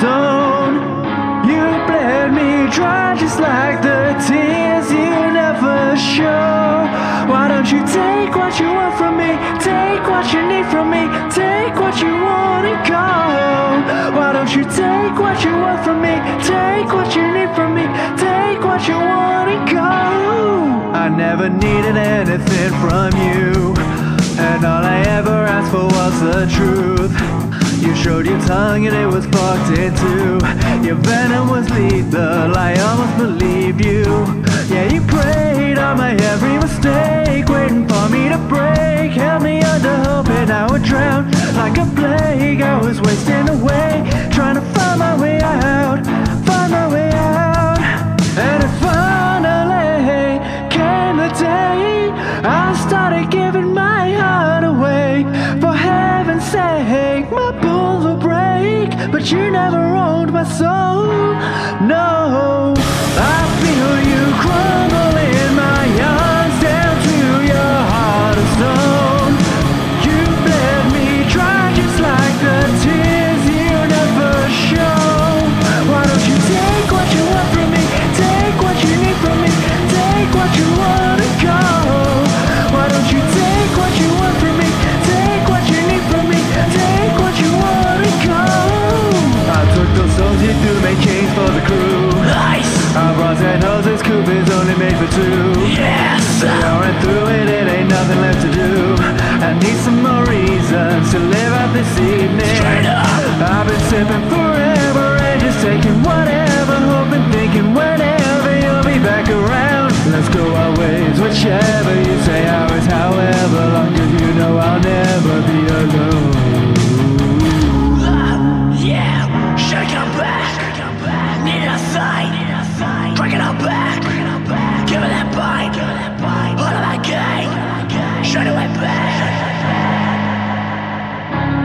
stone. You bled me dry just like the tears you never show. Why don't you take what you want from me? Take what you need from me. Take what you want and go. Why don't you take what you want from me? Take what you need from me. Take what you want and go. I never needed anything from you. And all I ever asked for was the truth. Showed your tongue and it was fucked in two. Your venom was lethal, I almost believed you. Yeah, you preyed on my every mistake, waiting for me to break. Held me under, hoping I would drown like a plague. I was wasting away, trying to find my way out, find my way out. But you never owned my soul. No, I feel you crumble whichever you say, ours, however long, cause you know I'll never be alone. Yeah! Shake it back! Need a sign! It up back! Give it that bite! Out of that game! Shut it back!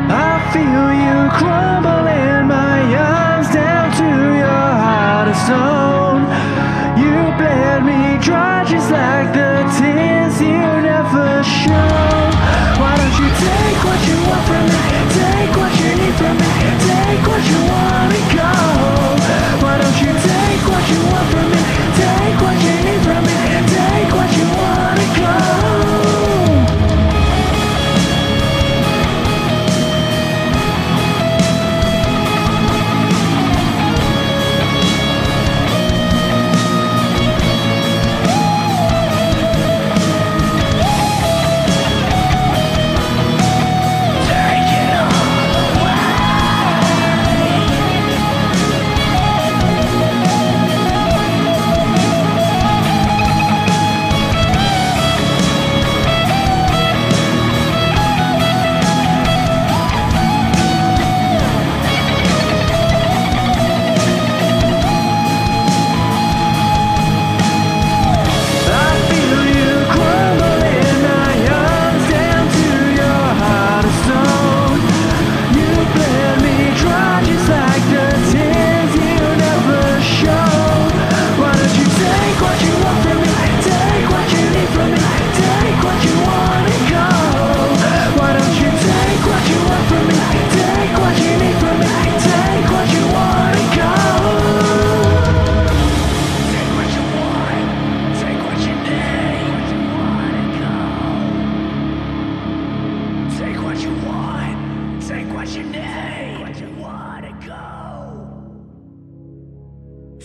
I feel you crumble in my arms down to your heart of stone. You bled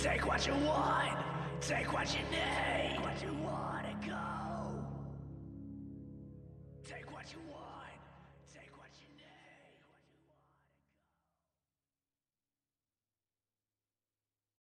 Take what you want, take what you need, take what you wanna go. Take what you want.